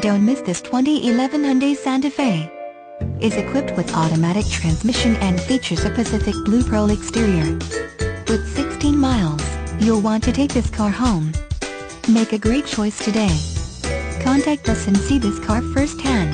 Don't miss this 2011 Hyundai Santa Fe. Is equipped with automatic transmission and features a Pacific Blue Pearl exterior. With 16 miles, you'll want to take this car home. Make a great choice today. Contact us and see this car firsthand.